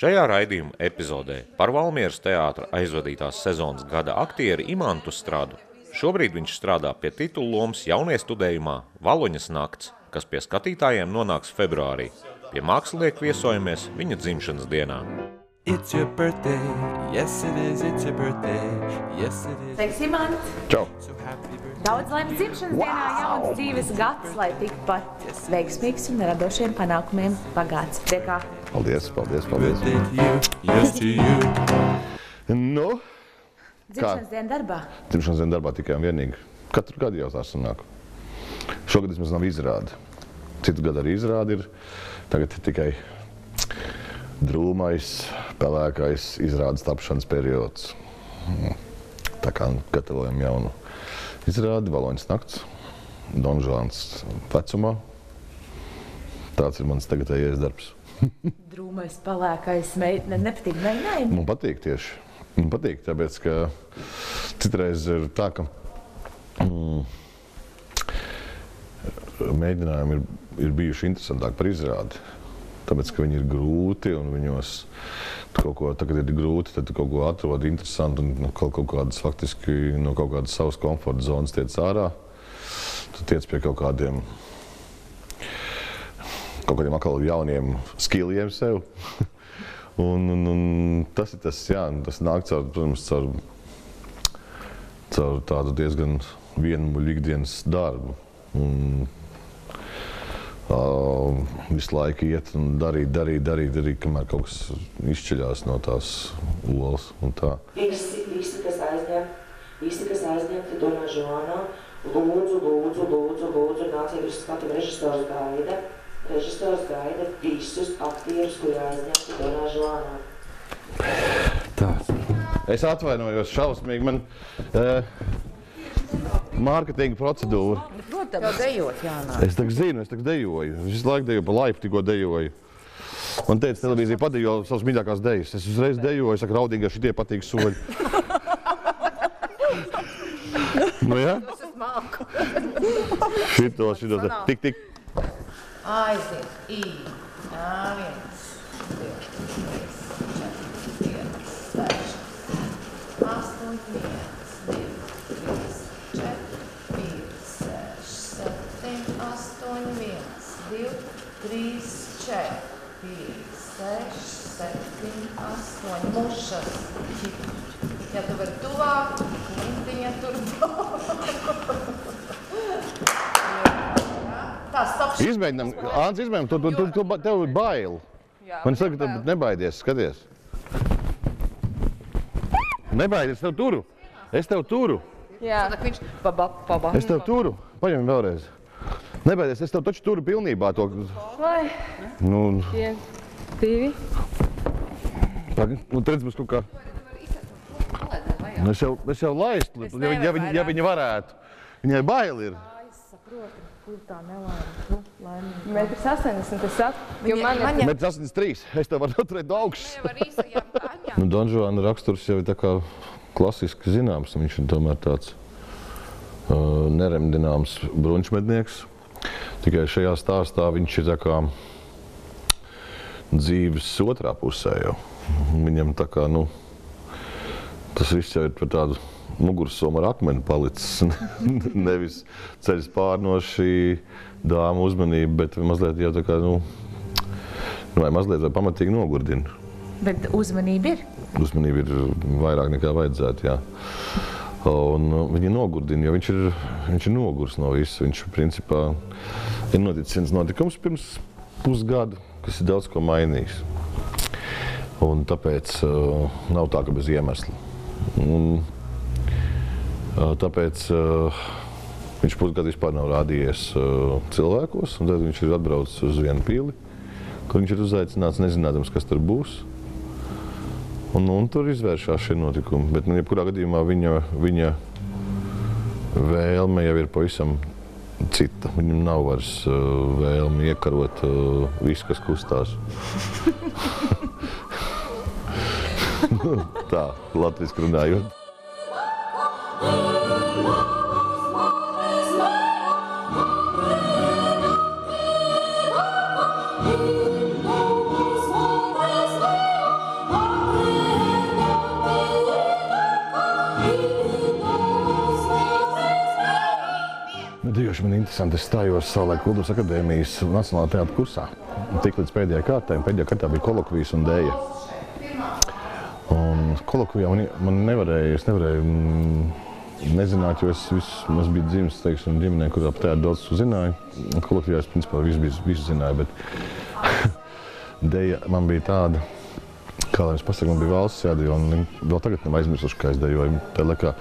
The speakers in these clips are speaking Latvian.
Šajā raidījuma epizodē par Valmieras teātra aizvadītās sezonas gada aktieri Imantu Stradu. Šobrīd viņš strādā pie titulu lomas jauniestudējumā Valoņas nakts, kas pie skatītājiem nonāks februārī. Pie mākslinieku viesojamies viņa dzimšanas dienā. It's your birthday, yes it is, it's your birthday, yes it is. Sveiks, Imants! Čau! Daudz laimes dzimšanas wow. dienā, jauns dzīves gads, lai tikpat veiksmīgs un radošiem panākumiem bagāts. Priekā! Paldies, paldies, paldies. Yes. Nu, Dzimšanas diena darbā. dzimšanas dienas darbā tikai un vienīgi. Katru gadu jau tā sanāk. Šogad vismaz nav izrādi. Citu gadu arī izrādi ir. Tagad ir tikai drūmais, pelēkais izrādes tapšanas periods. Tā kā gatavojam jaunu izrādi, Valoņas nakts, Donžāns vecumā. Tāds ir mans tagadējais darbs. Drūmais, palēkais, meitene. Nepatīk mēģinājumi. Man patīk tieši. Man patīk, tāpēc, ka citreiz ir tā, ka mm, mēģinājumi ir, ir bijuši interesantāki par izrādi. Tāpēc, ka viņi ir grūti un viņos kaut ko tagad ir grūti, tad kaut ko atrod interesantu un no kaut, kaut kādas faktiski no kaut kādas savas komforta zonas tiec ārā. Tu tiec pie kaut kādiem, kaut kādiem atkal jauniem skilliem sev. Un, un, un tas ir tas, jā, tas nāk caur, protams, caur, caur tādu diezgan vienmuļu ikdienas darbu. Un, uh, visu laiku iet un darīt, darīt, darīt, darīt, kamēr kaut kas izceļās no tās olas. Visi, visi, kas aizņem, visi, kas aizņemti Donā Žuānā, lūdzu, lūdzu, lūdzu, lūdzu, nāciet uz skatu, režisors gaida. Režisors gaida visus aktierus, kuri aizņemti Donā Žuānā. Tā. Es atvainojos šausmīgi. Man uh, mārketinga procedūra. Protams, jau dejot, Jānā. Es tagad zinu, es tagad dejoju. Es visu laiku dejoju pa laipu, tikko dejoju. Man teica, televīzija padejo savas mīļākās dejas. Es uzreiz dejoju, es saku, raudīgi, šitie patīk soļi. nu, jā? Šito, šito. te- Tik, tik. Aiziet, īri. Jā, viens, divi, trīs, četri, pieci, seši, astoņi, viens, divi, trīs, četri, pieci, seši, septiņi, astoņi, viens, divi, trīs, četri, pieci, seši, septiņi, astoņi. Mušas. Ja tu vari tuvāk, klintiņa tur. Tā, stop. Izmēģinām, Ants, izmēģinām, tu, tu, tu, tu, tev ir bail. Man saka, tu nebaidies, skaties. Nebaidies, tev turu. Es tev turu. Jā, viņš paba, paba. Es tev turu. Paņem vēlreiz. Nebaidies, es tev taču turu pilnībā to. Vai? Nu, Viens, divi. pagaid, nu, redz, būs kaut kā. Es jau, es jau laistu, ja, ja, ja viņa varētu. Viņai bail ir. Metrs 80. Es saku, jo man ir Bet 83. Es tev varu noturēt no augšas. var īsajā paņā. Nu, Donžāna raksturs jau ir tā kā klasiski zināms. Viņš ir tomēr tāds uh, neremdināms brunčmednieks. Tikai šajā stāstā viņš ir tā kā dzīves otrā pusē jau. Viņam tā kā, nu, tas viss jau ir par tādu mugursoma ar akmeni palicis. Nevis ceļš pār no šī dāma uzmanība, bet mazliet jau tā kā, nu, nu vai mazliet vai pamatīgi nogurdina Bet uzmanība ir. uzmanība ir vairāk nekā vajadzētu. Jā. Un uh, viņa nogurdina, jo viņš ir, viņš ir nogurs no visa. Viņš principā ir noticis viens notikums pirms pusgada, kas ir daudz ko mainījis. Un tāpēc uh, nav tā, ka bez iemesla. Un, tāpēc viņš pusgadu vispār nav rādījies cilvēkos, un tad viņš ir atbraucis uz vienu pili, kur viņš ir uzaicināts, nezinādams, kas tur būs. Un, un tur izvēršas šie notikumi. Bet, nu, jebkurā gadījumā viņa, viņa vēlme jau ir pavisam cita. Viņam nav vairs uh, vēlme iekarot uh, visu, kas kustās. Tā, latviešu runājot. Nu, Tieši man interesanti, es stājos savulaik Kultūras akadēmijas Nacionālā teātra kursā. Tik līdz pēdējā kārtā, pēdējā kārtā bija kolokvijas un dēja. Un kolokvijā man, man nevarēja, es nevarēju mm, nezināt, jo es, vis, es biju dzimis teiksim, ģimenē, kurā par teātru daudz uzzināju. Kolokvijā es principā visu, visu, visu zināju, bet dēja man bija tāda, kā lai es pasaku, man bija valsts jādejo, un vēl tagad nav aizmirsuši, kā es dejoju. Tajā laikā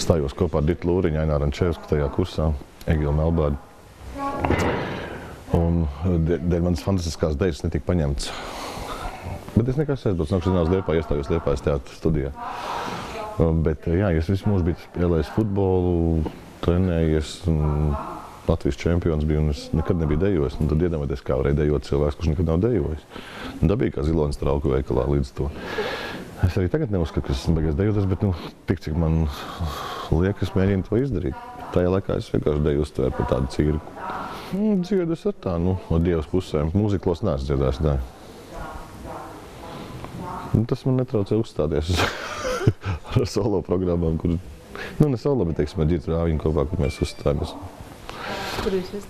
stājos kopā ar Ditu Lūriņu, Aināru Ančevsku tajā kursā, Egilu Melbādu. Un dē- dēļ manas fantastiskās dēļas netika paņemts. Bet es nekas aizbraucu, nākšu zinās Liepā, iestājos Liepājas teātra studijā. Bet, jā, es visu mūžu biju spēlējis futbolu, trenējies, un Latvijas čempions biju, un es nekad nebiju dejojis. Un tad iedomājieties, kā varēja dejot cilvēks, kurš nekad nav dejojis. Dabīgi kā zilonis trauku veikalā līdz to. Es arī tagad neuzskatu, ka esmu beigās dejoties, bet nu, tik cik man liekas, mēģinu to izdarīt. Tajā laikā es vienkārši deju uztvēru par tādu cirku. Nu, Dziedu es ar tā, nu, no dievas pusēm. Mūziklos neesmu dziedājis, nē. Nu, tas man netraucē uzstāties ar solo programmām, kur, nu, ne solo, bet, teiksim, ar ģitāru rāviņu kopā, kur mēs esat?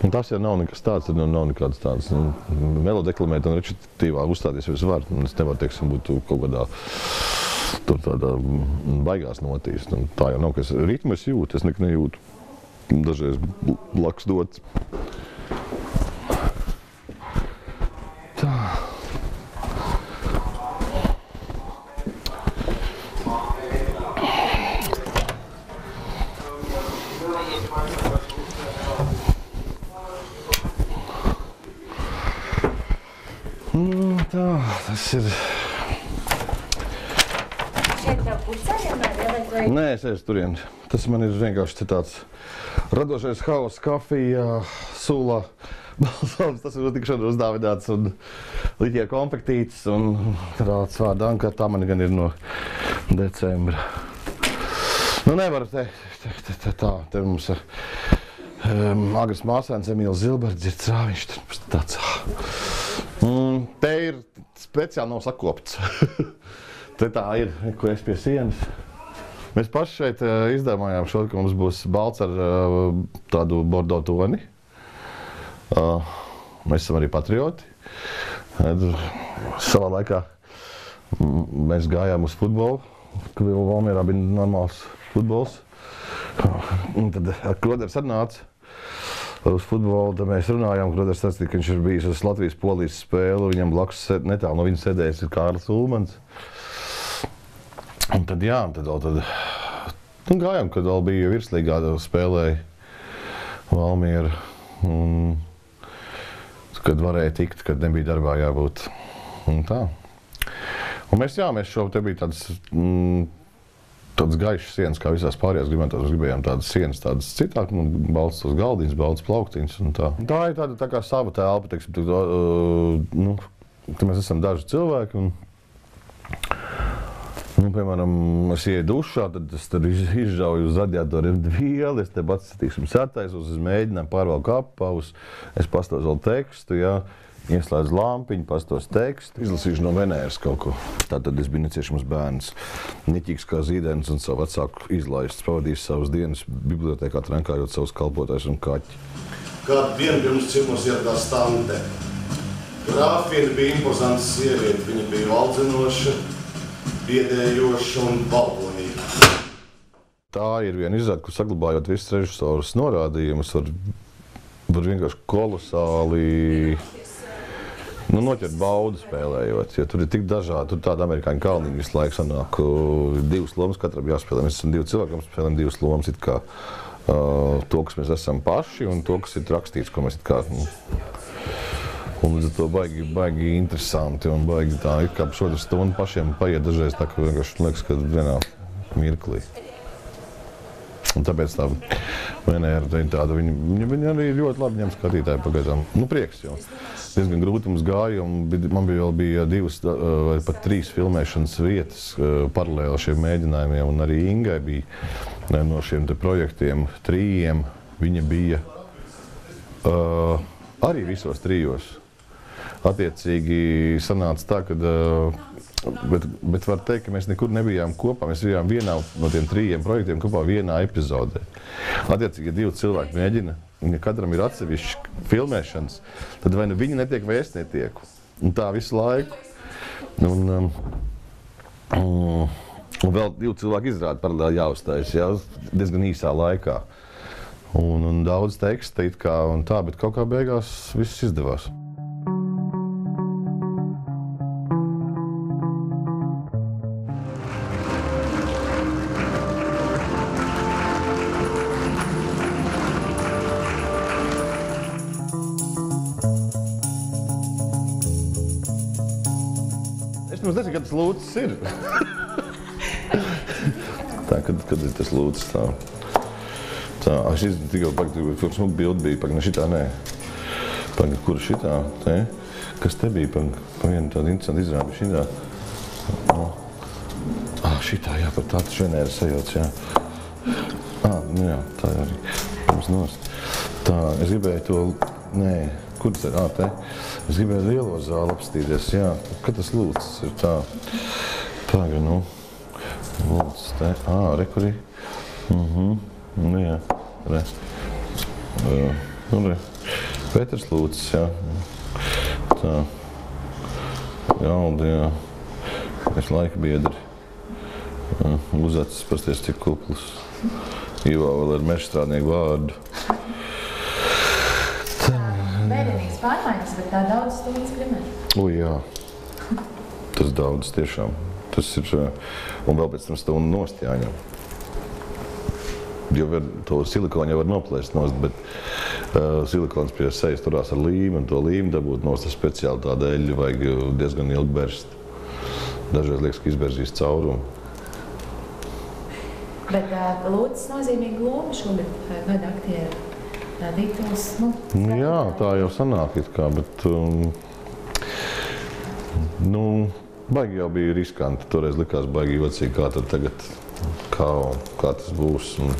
Un tas jau nav nekas tāds, nu, nav nekāds tāds nu, melodeklamēt un rečitatīvā uzstāties, jo es varu. Un es nevaru, teiksim, būt kaut kādā tur tādā mm, baigās notīs. Un tā jau nav, ka es ritmu es jūtu, es nekad nejūtu. Dažreiz bl- blakus dots. Tā. Nu, tā, tas ir. Šeit tev pusē vienmēr ielikt vai Nē, es esmu turien. Tas man ir vienkārši tāds radošais hauss, kafija, sula. balsams. Tas ir tikšana uzdāvināts un liķie konfektīts un tāds vārdā, ka tā man gan ir no decembra. Nu, nevar teikt, te, te, te, tā, te mums ir um, agras māsēns Emīls Zilberts ir trāviņš, tur tāds. Mm, te ir speciāli nav sakopts. te tā ir, kur es pie sienas. Mēs paši šeit uh, izdomājām, šo, ka mums būs balts ar uh, tādu bordo toni. Uh, mēs esam arī patrioti. Savā laikā mēs gājām uz futbolu, kad vēl Valmierā bija normāls futbols. Un tad Kroders atnāca uz futbolu, tad mēs runājām, Kroders sacīja, ka viņš ir bijis uz Latvijas-Polijas spēli, viņam blakus netālu no viņa sēdējis ir Kārlis Ulmans. Un tad, jā, tad vēl tad, nu, gājām, kad vēl bija virslīgā, tad spēlēja Valmiera. Un, kad varēja tikt, kad nebija darbā jābūt. Un tā. Un mēs, jā, mēs šo te bija tāds, mm, tāds gaišs sienas, kā visās pārējās gribējām. Mēs gribējām tādas sienas, tādas citādi, nu, balsts uz galdiņas, balsts plauktiņas un tā. Tā ir tāda tā kā sava telpa, teiksim, tā, uh, nu, te mēs esam daži cilvēki. Un, Nu, piemēram, es ieju dušā, tad es tur iz- izžauju uz radiatoru vielu, es te tiksim, sataisos, es mēģināju pārvalku apavus, es pastāstu vēl tekstu, jā, ieslēdzu lampiņu, pastāstu tekstu, izlasīšu no Venēras kaut ko. Tātad es biju neciešams bērns, niķīgs kā zīdens un savu vecāku izlaists, pavadījis savas dienas bibliotekā, trenkājot savus kalpotājus un kaķi. Kādu dienu pirms ciemos ieradās tante. Grāfiena bija impozanta sieviete, viņa bija valdzinoša, biedējoša un balkonīga. Tā ir viena izrāde, kur saglabājot visus režisorus norādījumus, var, var vienkārši kolosāli nu, noķert baudu spēlējot. Jo tur ir tik dažādi, tur tāda amerikāņu kalniņa visu laiku sanāk. Divas lomas katram jāspēlē. Mēs esam divi cilvēki, mums spēlējam divas lomas. it Kā, uh, to, kas mēs esam paši, un to, kas ir rakstīts, ko mēs it kā. Nu, Un līdz ar to baigi, baigi interesanti un baigi tā, it kā pusotra stunda pašiem paiet dažreiz tā, ka vienkārši liekas, ka vienā mirklī. Un tāpēc tā Venēra ir tāda, viņa, viņa, viņa arī ļoti labi ņem skatītāju pagaidām. Nu, prieks, jo diezgan grūti mums gāja, un bija, man bija vēl bija divas vai pat trīs filmēšanas vietas paralēli šiem mēģinājumiem, un arī Ingai bija no šiem te projektiem trījiem, viņa bija uh, arī visos trijos. Attiecīgi sanāca tā, ka, bet, bet var teikt, ka mēs nekur nebijām kopā. Mēs bijām vienā no tiem trījiem projektiem kopā vienā epizodē. Attiecīgi, ja divi cilvēki mēģina Un, ja katram ir atsevišķi filmēšanas, tad vai nu viņi netiek, vai es netieku. Un tā visu laiku. Un, um, um, un vēl divi cilvēki izrāda paralēli jāuzstājas, jā, diezgan īsā laikā. Un, un daudz teksta, it kā un tā, bet kaut kā beigās viss izdevās. Tas ir. tā, kad, kad ir tas lūdzas tā. Tā, ah, šis tikai pagaidām, kur smuka bildi bija, pagaidām šitā, nē. Pagaidām, kur šitā, te? Kas te bija, pagaidām, viena tāda interesanta izrāda šitā. No. Ah, šitā, jā, par tādu ženēru sajūts, jā. Ah, nu jā, tā arī. Mums nost. Tā, es gribēju to, nē, kur tas ir? Ah, te. Es gribēju lielo zāli apstīties, jā. Kad tas lūdzas ir tā? Pagaidām, nu. Lūdzas te. Ah, re, kur ir? Mhm. Nu, jā, re. Nu, re. Pēters Lūcis, jā. Tā. Galdi, jā. Es laika biedri. Uzacis, pasties, cik kuplis. Ivo vēl ar mežstrādnieku vārdu. Pārmaiņas, bet tā daudz stundas grimē. O, jā. Tas daudz tiešām. Tas ir, uh, un vēl pēc tam stundu nost jāņem. Jo var, to silikonu jau var noplēst nost, bet uh, silikons pie sejas turās ar līmu, un to līmu dabūt nost ar speciāli tādu eļļu vajag diezgan ilgi berst. Dažreiz liekas, ka izberzīs caurumu. Bet uh, lūdzas nozīmīgi loma šogad gada aktiera. Tituls, nu, Nu, jā, tā jau sanāk kā, bet um, nu, baigi jau bija riskanti. Toreiz likās baigi jocīgi, kā tad tagad, kā, kā tas būs. Un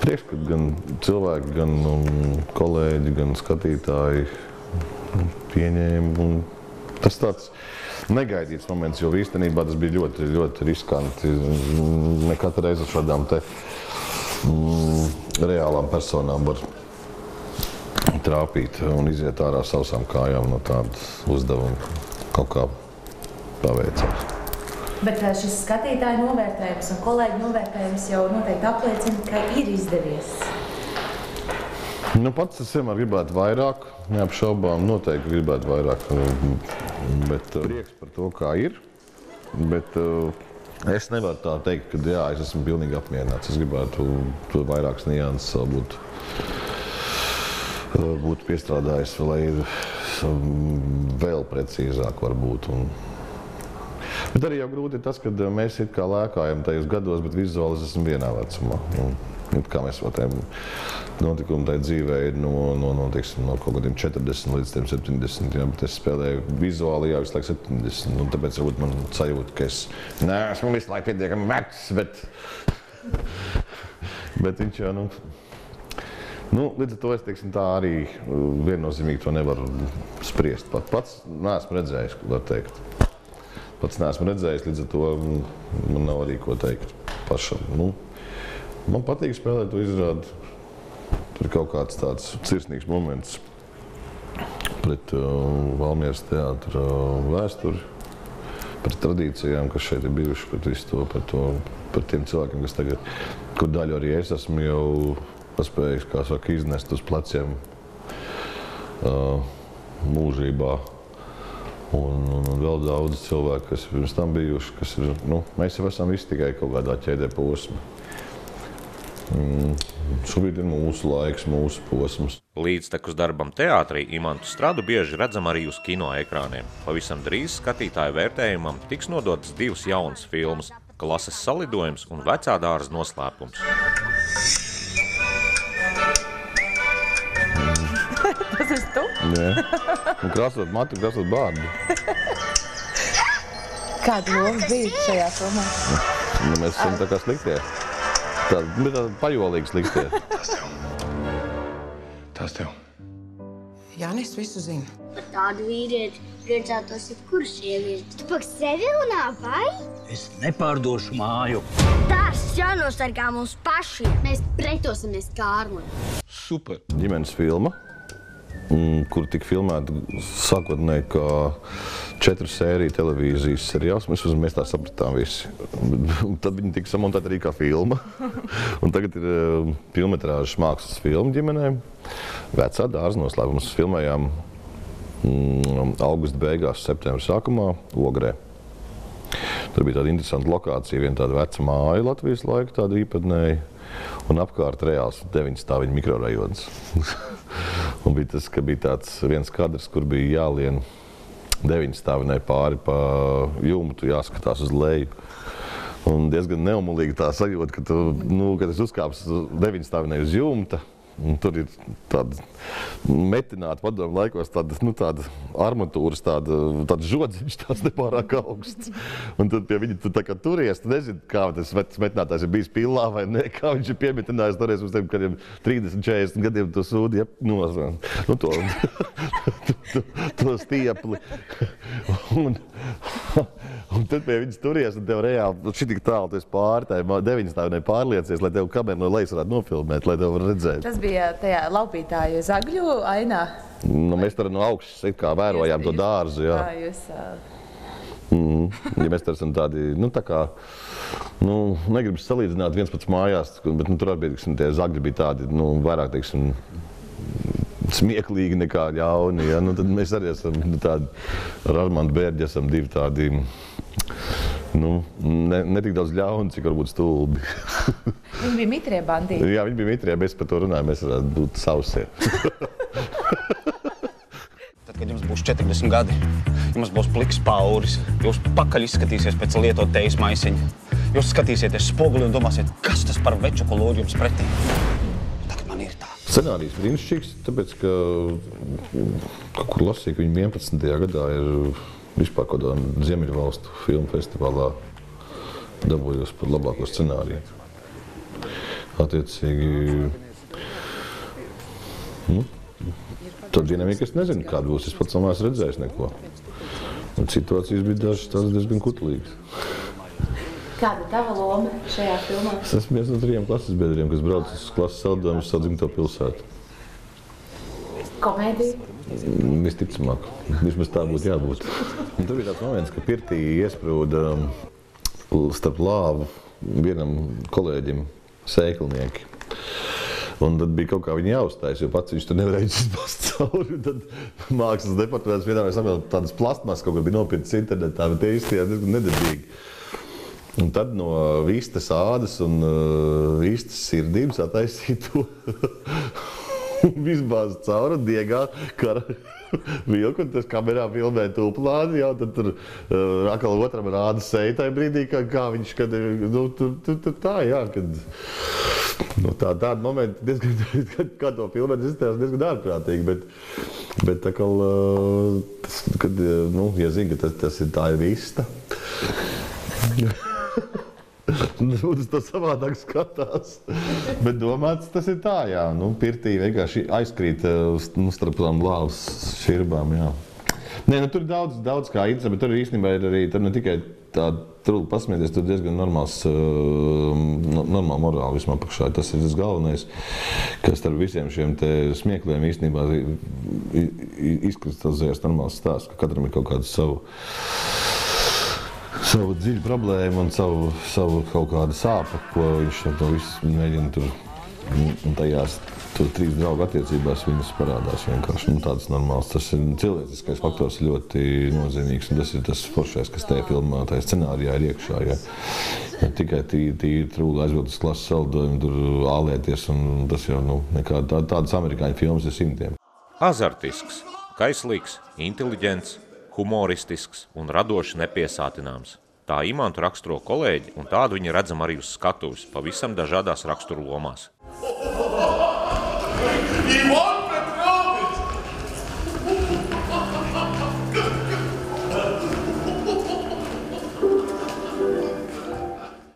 priekš, ka gan cilvēki, gan um, kolēģi, gan skatītāji pieņēma. un Tas tāds negaidīts moments, jo īstenībā tas bija ļoti, ļoti riskanti. Ne katru reizi ar šādām te mm, reālām personām var trāpīt un iziet ārā sausām kājām no tādas uzdevuma. Kaut kā paveicās. Bet uh, šis skatītāju novērtējums un kolēģi novērtējums jau noteikti apliecina, ka ir izdevies. Nu, pats es vienmēr gribētu vairāk, neapšaubām, noteikti gribētu vairāk. Bet uh, prieks par to, kā ir. Bet uh, es nevaru tā teikt, ka jā, es esmu pilnīgi apmierināts. Es gribētu to vairākas nianses būt, uh, būt piestrādājis, lai um, vēl precīzāk varbūt. Un, Bet arī jau grūti tas, ka mēs it kā lēkājam tajos gados, bet vizuāli es esmu vienā vecumā. Un, kā mēs vēl tiem notikumiem tajā dzīvē ir no, no, no, teiksim, no kaut kādiem 40 līdz tiem 70. Jā, bet es spēlēju vizuāli jau visu laiku 70. Un tāpēc varbūt man sajūta, ka es neesmu visu laiku pietiekami vecs, bet, bet viņš jau, nu, Nu, līdz ar to es teiksim, tā arī uh, viennozīmīgi to nevaru spriest. Pat pats neesmu redzējis, ko var teikt. Pats neesmu redzējis, līdz ar to mm, man nav arī ko teikt pašam. Nu, man patīk spēlēt to izrādi. Tur ir kaut kāds tāds sirsnīgs moments pret uh, Valmieras teātra uh, vēsturi, pret tradīcijām, kas šeit ir bijušas, pret visu to, par, to, par tiem cilvēkiem, kas tagad, kur daļu arī es esmu jau paspējis, kā saka, iznest uz pleciem uh, mūžībā. Un, un, un vēl daudz cilvēku, kas ir pirms tam bijuši, kas ir, nu, mēs jau esam visi tikai kaut kādā ķēdē posmā. Mm, šobrīd ir mūsu laiks, mūsu posms. Līdztekus darbam teātrī Imantu Stradu bieži redzam arī uz kino ekrāniem. Pavisam drīz skatītāju vērtējumam tiks nodotas divas jaunas filmas – Klases salidojums un Vecā dārza noslēpums. Tas esi tu? Jā. Un krāsot matu, krāsot bārdu. Kāda loma bija šajā filmā? Nu, mēs esam tā kā sliktie. Tāda, tāda pajolīga sliktie. Tas tev. Jā, es visu zinu. par tādu vīrieti priecātos jebkura sieviete. Tu par sevi runā, vai? Es nepārdošu māju. Tas jānosargā mums pašiem. Mēs pretosimies kārmam. Super. Ģimenes filma, mm, kur tika filmēta sākotnēji kā četru sēriju televīzijas seriāls. Mēs, mēs tā sapratām visi. Un Tad viņi tika samontēti arī kā filma. Un tagad ir uh, filmetrāžas mākslas filma ģimenēm. Vecā dārza noslēpums filmējām mm, augusta beigās, septembra sākumā Ogrē. Tur bija tāda interesanta lokācija, viena tāda veca māja Latvijas laika, tāda īpatnēja. Un apkārt reāls deviņas stāviņu mikrorajons. un bija tas, ka bija tāds viens kadrs, kur bija jālien deviņas stāvinē pāri pa jumtu, jāskatās uz leju. Un diezgan neumolīgi tā sajūta, ka tu, nu, kad es uzkāpu deviņas stāvinē uz jumta, Un tur ir tāda metināta padomu laikos, tāda, nu, tāda armatūras, tāda, tāda žodziņš, tāds nepārāk augsts. Un tad pie viņa tu tā kā turies, tu nezini, kā tas metinātājs ir bijis pilā vai ne, kā viņš ir piemetinājis toreiz uz tiem kādiem 30, 40 gadiem to sūdi, ja, no, nu, to, to, to stiepli. Un, un tad pie viņas turies, un tev reāli, nu, šī tik tālu, tu esi pāri, tai deviņas stāvnē pārliecies, lai tev kameru no lejas varētu nofilmēt, lai tev var redzēt. Tas bija tajā laupītāju zagļu ainā. Nu, mēs tur no augšas it kā vērojām to dārzu. Jā. Kā jūs, ā, Mm, ja mēs tur esam tādi, nu, tā kā, nu, negribam salīdzināt viens pats mājās, bet nu, tur arī bija, teiksim, tie zagļi bija tādi, nu, vairāk, teiksim, smieklīgi nekā ļauni. Ja? Nu, tad mēs arī esam nu, tādi, ar Armānu Bērģi esam divi tādi, nu, ne, ne tik daudz ļauni, cik varbūt stulbi. Viņi bija mitrie bandīti. Jā, viņi bija mitrie, mēs par to runājam, mēs varētu būt sausie. Tad, kad jums būs 40 gadi, jums būs pliks pauris, jūs pakaļ izskatīsies pēc lietotas teijas maisiņa. Jūs skatīsieties spoguli un domāsiet, kas tas par veču kolūru jums pretī. Scenārijs brīnišķīgs, tāpēc, ka kaut kur lasīju, ka viņi 11. gadā ir vispār kaut kādā Ziemeļvalstu filmu festivālā dabūjusi par labāko scenāriju. Attiecīgi, nu, tad dinamika es nezinu, kāda būs. Es pats neesmu redzējis neko. Un situācijas bija dažas tādas diezgan kutlīgas. Kāda ir tava loma šajā filmā? Es esmu viens no trim klases biedriem, kas brauc uz klases saldējumu uz savu dzimto pilsētu. Komēdija. Visticamāk, vismaz tā būtu jābūt. Un tur bija tāds moments, ka pirtī iesprūda um, starp lāvu vienam kolēģim sēklinieki. Un tad bija kaut kā viņa jāuztais, jo pats viņš tur nevarēja izpast cauri. Tad mākslas departaments vienā vai samēl tādas plastmas kaut kā bija nopirktas internetā, bet tie izskatījās diezgan nedabīgi. Un tad no vistas ādas un uh, vistas sirdības attaisīja to visbāzi cauri un diegā kara vilku. Un tas kamerā filmē tūplāni, jau tad tur uh, atkal otram rāda seju tajā brīdī, kā, kā viņš, kad, nu, tur, tur, tur tā, jā, kad, nu, tā, tāda momenta diezgan, kad, kā to filmēt, es izstājos diezgan ārprātīgi, bet, bet tā kā, uh, tas, kad, nu, ja zini, ka tas, tas ir tā ir vista, Tas tā savādāk skatās. Bet domāts, tas ir tā, jā. Nu, pirtī vienkārši aizkrīt eh, nu, starp tām lāvas širbām, jā. Nē, nu, tur ir daudz, daudz kā interesanti, bet tur īstenībā ir arī tur ne tikai tāda trūka pasmieties, tur diezgan normāls, uh, normāla morāla vismaz pakšā. Tas ir tas galvenais, kas starp visiem šiem te smiekliem īstenībā izkristalizējas normāls stāsts, ka katram ir kaut kāda savu savu dziļu problēmu un savu, savu kaut kādu sāpju, ko viņš ar to visu mēģina tur. un- tajās tur trīs draugu attiecībās viņas parādās vienkārši nu, tāds normāls. Tas ir cilvēciskais faktors ļoti nozīmīgs. un Tas ir tas foršais, kas tajā filmā, tajā scenārijā ir iekšā. Ja. Ne tikai tīri trūli aizvilkt uz klases saldojumu, tur ālēties. un Tas jau nu, nekāda, tā, tādas amerikāņu filmas ir simtiem. Azartisks, kaislīgs, inteliģents, humoristisks un radoši nepiesātināms. Tā imantu raksturo kolēģi, un tādu viņi redzam arī uz skatuves, pavisam dažādās raksturu lomās.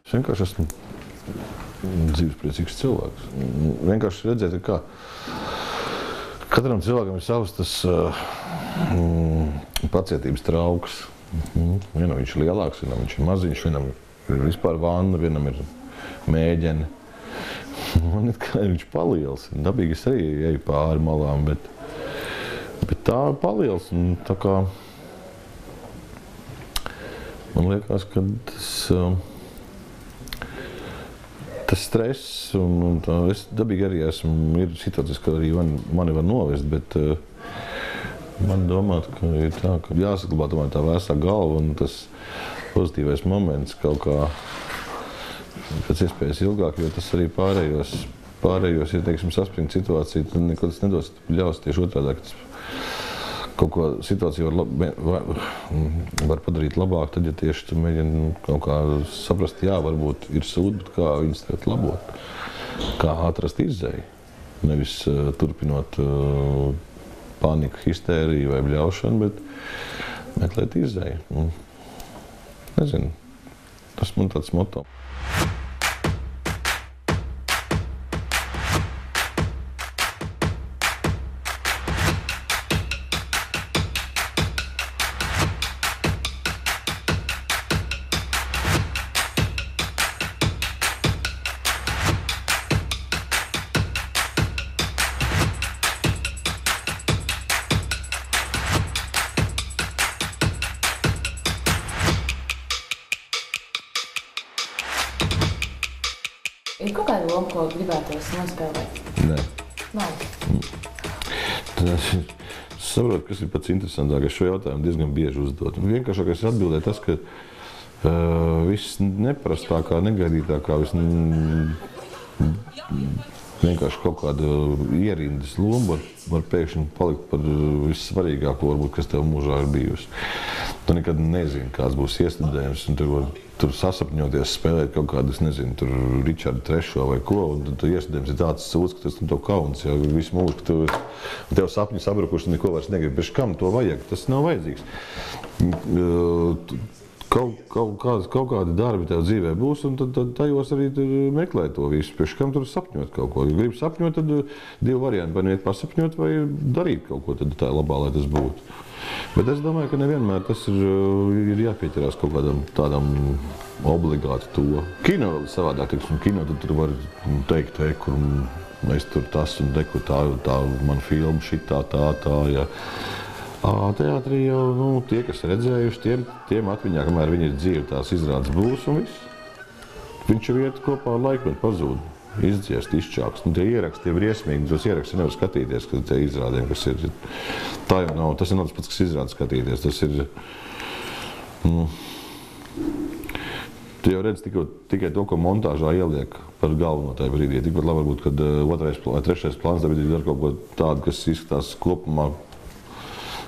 Es vienkārši esmu dzīvespriecīgs cilvēks. Vienkārši redzēt, kā katram cilvēkam ir savs tas uh, pacietības trauks. Mm, vienam viņš ir lielāks, vienam viņš ir maziņš, vienam ir vispār vanna, vienam ir mēģene. Man ir kā viņš paliels. Dabīgi es arī eju pāri malām, bet, bet tā paliels. Un tā kā man liekas, ka tas, um, tas stress un, un tā, es dabīgi arī esmu, ir situācijas, ka arī man, mani var novest, bet uh, man domāt, ka ir tā, ka jāsaglabā tomēr tā vēsā galva un tas pozitīvais moments kaut kā pēc iespējas ilgāk, jo tas arī pārējos, pārējos ja teiksim, saspringta situācija, tad neko tas nedos. Ļaus tieši otrādi, ka tas kaut ko situāciju var, lab, var, padarīt labāk, tad, ja tieši tu mēģini nu, kaut kā saprast, jā, varbūt ir sūdi, bet kā viņus tagad labot, kā atrast izēju. Nevis uh, turpinot uh, paniku, histēriju vai bļaušanu, bet meklēt izēju. Nezinu, tas man tāds moto. Ir kaut kāda loma, ko gribētos nospēlēt? Nē. Nav. Tas ir saprotu, kas ir pats interesantākais. Šo jautājumu diezgan bieži uzdod. Un Vienkāršākais ir atbildēt tas, ka uh, viss neparastākā, negaidītākā, viss n- vienkārši kaut kāda ierindas loma var, var pēkšņi palikt par vissvarīgāko, varbūt, kas tev mūžā ir bijusi. Tu nekad nezini, kāds būs iestudējums, un tur sasapņoties, spēlēt kaut kādu, nezinu, tur Richardu trešo vai ko, un tad tu ir tāds sūds, ka tas tam tev kauns, jau visu mūžu, ka tu, un tev sapņi sabrukuši, tu neko vairs negribi, bet kam to vajag? Tas nav vajadzīgs. Tu- Kaut, kaut, kāds, kaut kādi darbi tev dzīvē būs, un tad, tad tajos arī meklē to visu. Pēc kam tur sapņot kaut ko? Ja gribi sapņot, tad divi varianti. Vai nu iet pasapņot, vai darīt kaut ko tad tā labā, lai tas būtu. Bet es domāju, ka nevienmēr tas ir, ir jāpieķerās kaut kādam tādam obligāti to. Kino vēl ir savādāk, teiksim, kino tad tur var teikt, te, kur mēs tur tas un te, kur tā, tā man filma šitā, tā, tā, ja. Ā, Teātrī jau nu, tie, kas redzējuši, tiem, tiem atmiņā, kamēr viņi ir dzīvi, tās izrādes būs un viss. Viņš jau iet kopā ar laiku, bet pazūd. Izdziest, izčāks. Nu, tie ieraksti jau ir iesmīgi. Tos ierakstus nevar skatīties, kad tie izrādījumi, kas ir. Tā jau nav. Tas ir nav tas pats, kas izrāda skatīties. Tas ir. Nu, Tu jau redzi tikai, tikai to, ko montāžā ieliek par galveno tajā brīdī. Tikpat labi varbūt, kad uh, otrais vai trešais plāns tad ir kaut ko tādu, kas izskatās kopumā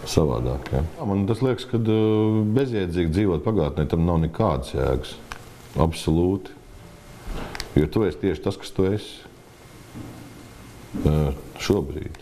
savādāk. Ja. Man tas liekas, ka uh, bezjēdzīgi dzīvot pagātnē tam nav nekādas jēgas. Absolūti. Jo tu esi tieši tas, kas tu esi šobrīd.